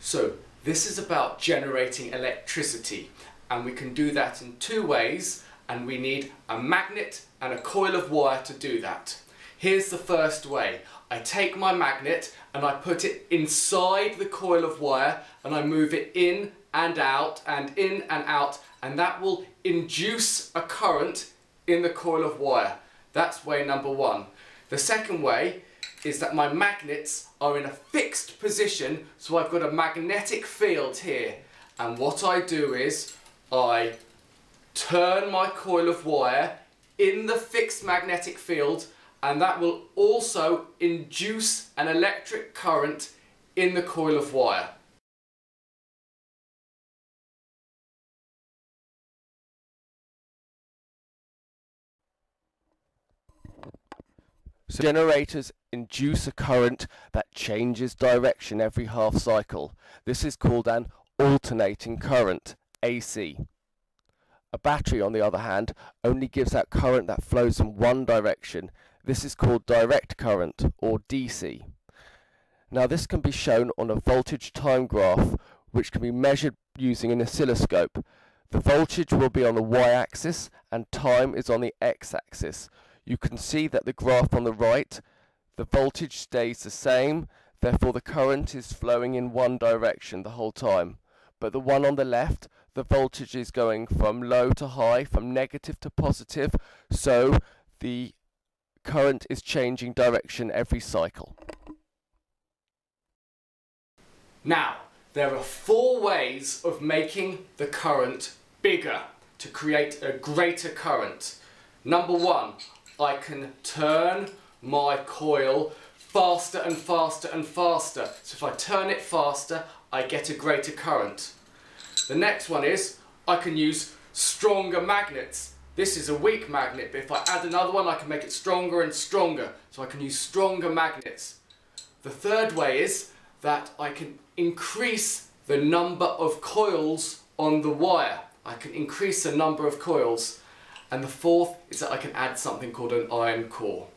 So this is about generating electricity and we can do that in two ways and we need a magnet and a coil of wire to do that. Here's the first way. I take my magnet and I put it inside the coil of wire and I move it in and out and in and out and that will induce a current in the coil of wire. That's way number one. The second way is that my magnets are in a fixed position so I've got a magnetic field here and what I do is I turn my coil of wire in the fixed magnetic field and that will also induce an electric current in the coil of wire. So generators induce a current that changes direction every half cycle. This is called an alternating current, AC. A battery, on the other hand, only gives out current that flows in one direction. This is called direct current, or DC. Now this can be shown on a voltage time graph, which can be measured using an oscilloscope. The voltage will be on the y-axis and time is on the x-axis. You can see that the graph on the right, the voltage stays the same, therefore the current is flowing in one direction the whole time. But the one on the left, the voltage is going from low to high, from negative to positive, so the current is changing direction every cycle. Now, there are four ways of making the current bigger to create a greater current. Number one, I can turn my coil faster and faster and faster. So if I turn it faster, I get a greater current. The next one is I can use stronger magnets. This is a weak magnet, but if I add another one, I can make it stronger and stronger. So I can use stronger magnets. The third way is that I can increase the number of coils on the wire. I can increase the number of coils. And the fourth is that I can add something called an iron core.